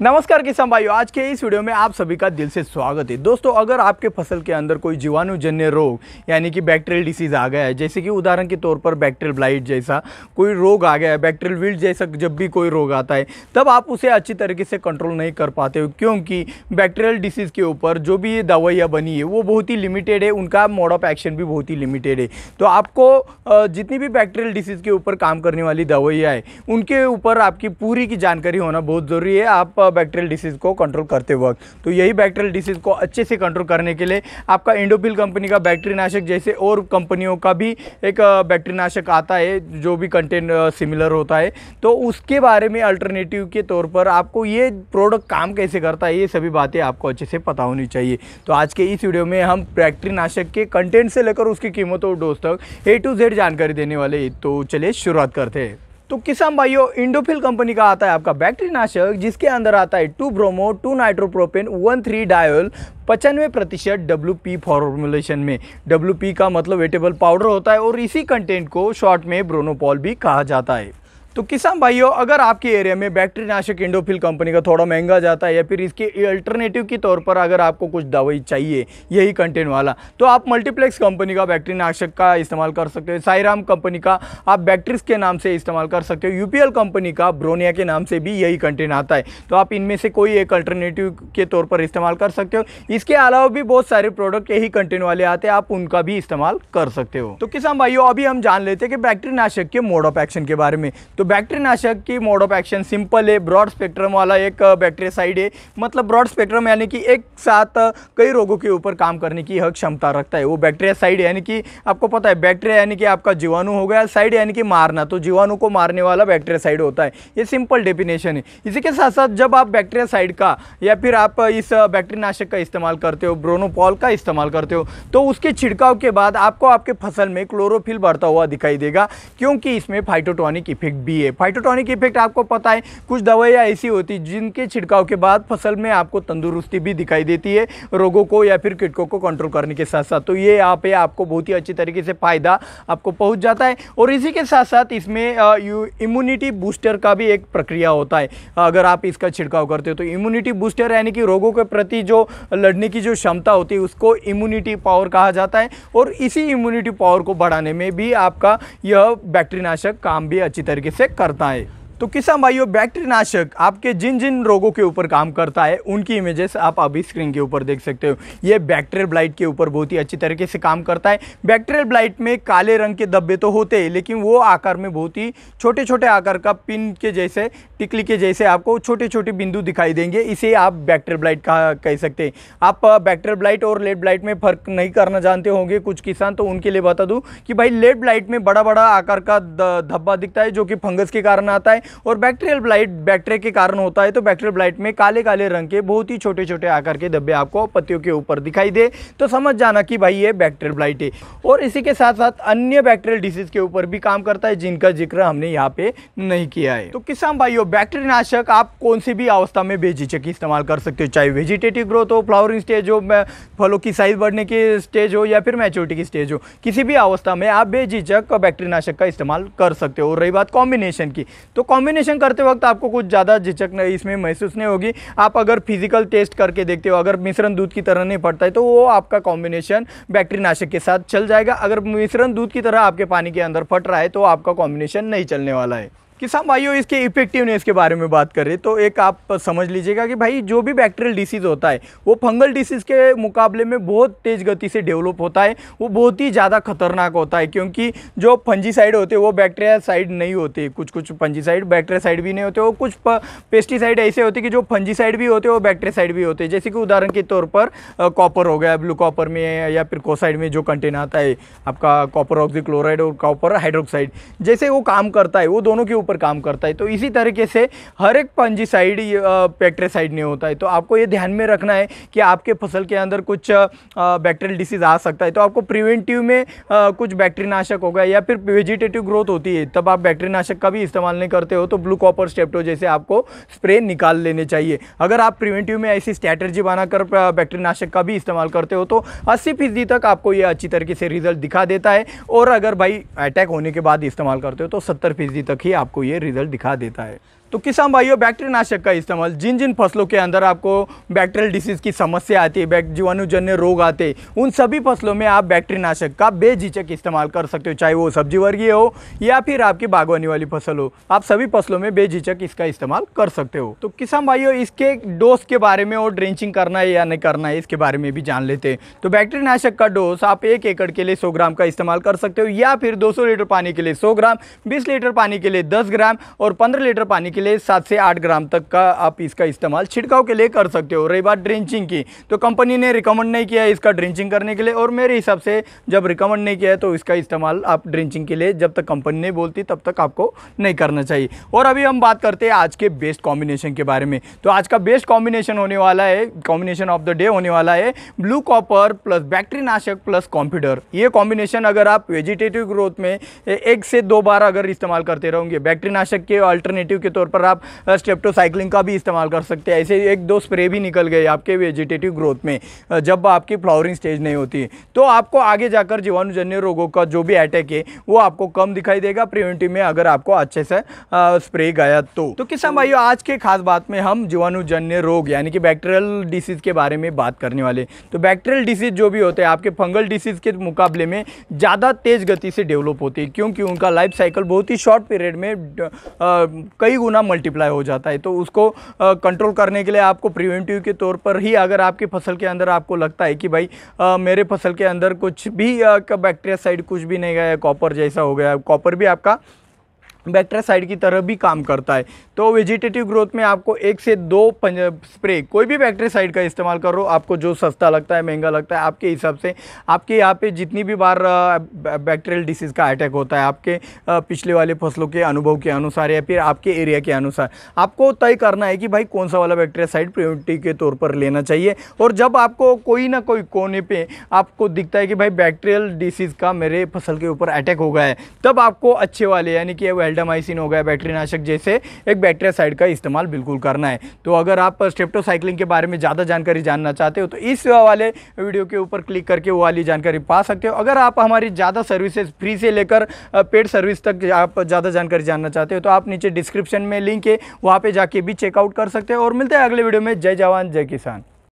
नमस्कार किसान भाइयों, आज के इस वीडियो में आप सभी का दिल से स्वागत है। दोस्तों, अगर आपके फ़सल के अंदर कोई जीवाणुजन्य रोग, यानी कि बैक्टीरियल डिसीज आ गया है, जैसे कि उदाहरण के तौर पर बैक्टीरियल ब्लाइट जैसा कोई रोग आ गया है बैक्टीरियल विल्ट जैसा जब भी कोई रोग आता है, तब आप उसे अच्छी तरीके से कंट्रोल नहीं कर पाते हो, क्योंकि बैक्टीरियल डिसीज़ के ऊपर जो भी ये दवाइयाँ बनी है, वो बहुत ही लिमिटेड है, उनका मोड ऑफ़ एक्शन भी बहुत ही लिमिटेड है। तो आपको जितनी भी बैक्टीरियल डिसीज़ के ऊपर काम करने वाली दवाइयाँ है, उनके ऊपर आपकी पूरी की जानकारी होना बहुत ज़रूरी है। आप बैक्टीरियल डिसीज़ को कंट्रोल करते वक्त तो यही बैक्टीरियल डिसीज़ को अच्छे से कंट्रोल करने के लिए आपका इंडोपिल कंपनी का बैक्टीरिया नाशक जैसे और कंपनियों का भी एक बैक्टीरिया नाशक आता है, जो भी कंटेंट सिमिलर होता है। तो उसके बारे में अल्टरनेटिव के तौर पर आपको ये प्रोडक्ट काम कैसे करता है, ये सभी बातें आपको अच्छे से पता होनी चाहिए। तो आज के इस वीडियो में हम बैक्टीरिया नाशक के कंटेंट से लेकर उसकी कीमत और डोज तक ए टू जेड जानकारी देने वाले तो चलिए शुरुआत करते हैं। तो किसान भाइयों इंडोफिल कंपनी का आता है आपका बैक्टीरिया नाशक, जिसके अंदर आता है two bromo two nitropropane one three diol पचानवे प्रतिशत डब्ल्यू पी फॉर्मुलेशन में। डब्ल्यू पी का मतलब वेटेबल पाउडर होता है और इसी कंटेंट को शॉर्ट में ब्रोनोपॉल भी कहा जाता है। तो किसान भाइयों, अगर आपके एरिया में बैक्टीरिया नाशक इंडोफिल कंपनी का थोड़ा महँगा जाता है या फिर इसके अल्टरनेटिव के तौर पर अगर आपको कुछ दवाई चाहिए, यही कंटेंट वाला तो आप मल्टीप्लेक्स कंपनी का बैक्टीरिया नाशक का इस्तेमाल कर सकते हो। साईराम कंपनी का आप बैक्ट्रिक्स के नाम से इस्तेमाल कर सकते हो। यूपीएल कंपनी का ब्रोनिया के नाम से भी यही कंटेंट आता है। तो आप इनमें से कोई एक अल्टरनेटिव के तौर पर इस्तेमाल कर सकते हो। इसके अलावा भी बहुत सारे प्रोडक्ट यही कंटेंट वाले आते हैं, आप उनका भी इस्तेमाल कर सकते हो। तो किसान भाइयों, अभी हम जान लेते हैं कि बैक्टीरिया नाशक के मोड ऑफ़ एक्शन के बारे में। तो बैक्टीरिया नाशक की मोड ऑफ़ एक्शन सिंपल है ब्रॉड स्पेक्ट्रम वाला एक बैक्टीरियासाइड है। मतलब ब्रॉड स्पेक्ट्रम यानी कि एक साथ कई रोगों के ऊपर काम करने की हक क्षमता रखता है। वो बैक्टीरियासाइड यानी कि आपको पता है बैक्टीरिया यानी कि आपका जीवाणु हो गया साइड यानी कि मारना। तो जीवाणु को मारने वाला बैक्टीरियासाइड होता है। ये सिंपल डेफिनेशन है। इसी के साथ साथ जब आप बैक्टीरियासाइड का या फिर आप इस बैक्टीरिया नाशक का इस्तेमाल करते हो ब्रोनोपॉल का इस्तेमाल करते हो तो उसके छिड़काव के बाद आपको आपके फ़सल में क्लोरोफिल बढ़ता हुआ दिखाई देगा, क्योंकि इसमें फाइटोटॉनिक इफ़ेक्ट भी है। फाइटोटॉनिक इफ़ेक्ट आपको पता है, कुछ दवाइयाँ ऐसी होती जिनके छिड़काव के बाद फ़सल में आपको तंदुरुस्ती भी दिखाई देती है, रोगों को या फिर कीटकों को कंट्रोल करने के साथ साथ। तो ये यहाँ पे आपको बहुत ही अच्छी तरीके से फ़ायदा आपको पहुँच जाता है और इसी के साथ साथ इसमें इम्यूनिटी बूस्टर का भी एक प्रक्रिया होता है। अगर आप इसका छिड़काव करते हो तो इम्यूनिटी बूस्टर यानी कि रोगों के प्रति जो लड़ने की जो क्षमता होती है, उसको इम्यूनिटी पावर कहा जाता है और इसी इम्यूनिटी पावर को बढ़ाने में भी आपका यह बैक्टीरियानाशक काम भी अच्छी तरीके से करता है। तो किसान भाइयों बैक्टीरिया नाशक आपके जिन जिन रोगों के ऊपर काम करता है, उनकी इमेजेस आप अभी स्क्रीन के ऊपर देख सकते हो। ये बैक्टीरियल ब्लाइट के ऊपर बहुत ही अच्छी तरीके से काम करता है। बैक्टीरियल ब्लाइट में काले रंग के धब्बे तो होते हैं, लेकिन वो आकार में बहुत ही छोटे छोटे आकार का पिन के जैसे, टिकली के जैसे आपको छोटे छोटे बिंदु दिखाई देंगे। इसे आप बैक्टीरियल ब्लाइट का कह सकते हैं। आप बैक्टीरियल ब्लाइट और लेड ब्लाइट में फ़र्क नहीं करना जानते होंगे कुछ किसान तो उनके लिए बता दूँ कि भाई लेड ब्लाइट में बड़ा बड़ा आकार का धब्बा दिखता है, जो कि फंगस के कारण आता है। और बैक्टीरियल ब्लाइट बैक्टीरिया के कारण होता है तो बैक्टीरियल ब्लाइट में काले काले रंग के बहुत ही छोटे छोटे आकार के धब्बे आपको पत्तियों के ऊपर दिखाई दे। तो समझ जाना कि भाई ये बैक्टीरियल ब्लाइट है। और इसी के साथ साथ अन्य बैक्टीरियल डिसीज के ऊपर भी काम करता है, जिनका ज़िक्र हमने यहाँ पे नहीं किया है। तो किसान भाइयों, बैक्टीरिया नाशक आप कौन सी भी अवस्था में बेझिझक इस्तेमाल कर सकते हो, चाहे वेजिटेटिव ग्रोथ हो फ्लावरिंग स्टेज हो फलों की साइज़ बढ़ने की स्टेज हो, या फिर मैच्योरिटी की स्टेज हो, किसी भी अवस्था में आप बेझिझक बैक्टीरिया नाशक का इस्तेमाल कर सकते हो। और रही बात कॉम्बिनेशन की तो कॉम्बिनेशन करते वक्त आपको कुछ ज़्यादा झिझक नहीं इसमें महसूस नहीं होगी। आप अगर फ़िज़िकल टेस्ट करके देखते हो, अगर मिश्रण दूध की तरह नहीं पड़ता है तो वो आपका कॉम्बिनेशन बैक्टीरियानाशक के साथ चल जाएगा। अगर मिश्रण दूध की तरह आपके पानी के अंदर फट रहा है तो आपका कॉम्बिनेशन नहीं चलने वाला है। किसान भाइयों, इसके इफेक्टिवनेस के बारे में बात करें तो एक आप समझ लीजिएगा कि भाई, जो भी बैक्टीरियल डिसीज़ होता है, वो फंगल डिसीज़ के मुकाबले में बहुत तेज़ गति से डेवलप होता है, वो बहुत ही ज़्यादा खतरनाक होता है, क्योंकि जो फंजीसाइड होते हैं, वो बैक्टीरिया साइड नहीं होते कुछ कुछ फंजी साइड बैक्टीरिया साइड भी नहीं होते वो कुछ पेस्टिसाइड ऐसे होते कि जो फंजीसाइड भी होते वो बैक्टीरिया साइड भी होते जैसे कि उदाहरण के तौर पर कॉपर हो गया ब्लू कॉपर में, या फिर कोसाइड में जो कंटेन आता है, आपका कॉपर ऑक्सीक्लोराइड और कॉपर हाइड्रोक्साइड जैसे वो काम करता है, वो दोनों के ऊपर काम करता है। तो इसी तरीके से हर एक पंजीसाइड पैक्ट्रेसाइड नहीं होता है। तो आपको ये ध्यान में रखना है कि आपके फ़सल के अंदर कुछ बैक्टेरियल डिसीज आ सकता है। तो आपको प्रिवेंटिव में कुछ बैक्टीरिया नाशक होगा या फिर वेजिटेटिव ग्रोथ होती है, तब आप बैक्टीरिया नाशक का भी इस्तेमाल नहीं करते हो। तो ब्लू कॉपर स्टेप्टो जैसे आपको स्प्रे निकाल लेने चाहिए। अगर आप प्रिवेंटिव में ऐसी स्ट्रैटेजी बनाकर बैक्टीरिया नाशक का भी इस्तेमाल करते हो तो अस्सी फ़ीसदी तक आपको ये अच्छी तरीके से रिज़ल्ट दिखा देता है। और अगर भाई अटैक होने के बाद इस्तेमाल करते हो तो सत्तर फ़ीसदी तक ही आपको ये रिज़ल्ट दिखा देता है। तो किसान भाइयों बैक्टीरिया नाशक का इस्तेमाल जिन जिन फ़सलों के अंदर आपको बैक्टीरियल डिसीज की समस्या आती है जीवाणुजन्य रोग आते उन सभी फ़सलों में आप बैक्टीरिया नाशक का बेझिझक इस्तेमाल कर सकते हो, चाहे वो सब्ज़ी वर्गीय हो या फिर आपकी बागवानी वाली फ़सल हो। आप सभी फ़सलों में बेझिझक इसका इस्तेमाल कर सकते हो। तो किसान भाइयों, इसके डोज के बारे में और ड्रेंचिंग करना है या नहीं करना है, इसके बारे में भी जान लेते हैं। तो बैक्टीरिया नाशक का डोज आप एक एकड़ के लिए सौ ग्राम का इस्तेमाल कर सकते हो या फिर दो सौ लीटर पानी के लिए सौ ग्राम, बीस लीटर पानी के लिए दस ग्राम और पंद्रह लीटर पानी के लिए सात से आठ ग्राम तक का आप इसका इस्तेमाल छिड़काव के लिए कर सकते हो। रही बात ड्रिंचिंग की तो कंपनी ने रिकमेंड नहीं किया इसका ड्रिंचिंग करने के लिए और मेरे हिसाब से जब रिकमेंड नहीं किया है तो इसका इस्तेमाल आप ड्रिंचिंग के लिए जब तक कंपनी नहीं बोलती तब तक आपको नहीं करना चाहिए। और अभी हम बात करते हैं आज के बेस्ट कॉम्बिनेशन के बारे में। तो आज का बेस्ट कॉम्बिनेशन होने वाला है कॉम्बिनेशन ऑफ़ द डे होने वाला है ब्लू कॉपर प्लस बैक्टीरिया नाशक प्लस कॉम्प्यूटर ये कॉम्बिनेशन अगर आप वेजिटेटिव ग्रोथ में एक से दो बार अगर इस्तेमाल करते रहोगे बैक्टीरिया के अल्टरनेटिव के तौर पर आप स्टेप्टोसाइक्लिंग का भी इस्तेमाल कर सकते हैं। ऐसे एक दो स्प्रे भी निकल गए आपके वेजिटेटिव ग्रोथ में जब आपकी फ्लावरिंग स्टेज नहीं होती। तो आपको आगे जाकर जीवाणुजन्य रोगों का जो भी अटैक है, वो आपको कम दिखाई देगा प्रिवेंटिव में अगर आपको अच्छे से स्प्रे गया तो। तो किसान भाइयों, आज के खास बात में हम जीवाणुजन्य रोग, यानी कि बैक्टीरियल डिसीज के बारे में बात करने वाले तो बैक्टीरियल डिसीज जो भी होते हैं, आपके फंगल डिसीज के मुकाबले में ज़्यादा तेज गति से डेवलप होती है, क्योंकि उनका लाइफ साइकिल बहुत ही शॉर्ट पीरियड में कई गुना मल्टीप्लाई हो जाता है। तो उसको कंट्रोल करने के लिए आपको प्रिवेंटिव के तौर पर ही अगर आपकी फ़सल के अंदर आपको लगता है कि भाई मेरे फ़सल के अंदर कुछ भी बैक्टीरिया साइड कुछ भी नहीं गया कॉपर जैसा हो गया कॉपर भी आपका बैक्टेरियासाइड की तरह भी काम करता है। तो वेजिटेटिव ग्रोथ में आपको एक से दो स्प्रे, कोई भी बैक्टेरियासाइड का इस्तेमाल करो, आपको जो सस्ता लगता है, महँगा लगता है, आपके हिसाब से आपके यहाँ पे जितनी भी बार बैक्टीरियल डिसीज़ का अटैक होता है, आपके पिछले वाले फ़सलों के अनुभव के अनुसार या फिर आपके एरिया के अनुसार, आपको तय करना है कि भाई कौन सा वाला बैक्टीरियासाइड प्रियोरिटी के तौर पर लेना चाहिए। और जब आपको कोई ना कोई कोने पर आपको दिखता है कि भाई बैक्टीरियल डिसीज़ का मेरे फ़सल के ऊपर अटैक हो गया है, तब आपको अच्छे वाले, यानी कि एल्डामाइसिन हो गया बैक्टीरिया नाशक जैसे एक बैक्टीरिया साइड का इस्तेमाल बिल्कुल करना है तो अगर आप स्टेप्टोसाइक्लिंग के बारे में ज़्यादा जानकारी जानना चाहते हो तो इस वाले वीडियो के ऊपर क्लिक करके वो वाली जानकारी पा सकते हो अगर आप हमारी ज़्यादा सर्विसेज़ फ्री से लेकर पेड सर्विस तक आप ज़्यादा जानकारी जानना चाहते हो तो आप नीचे डिस्क्रिप्शन में लिंक है वहाँ पर जाके भी चेकआउट कर सकते हो और मिलते हैं अगले वीडियो में जय जवान जय किसान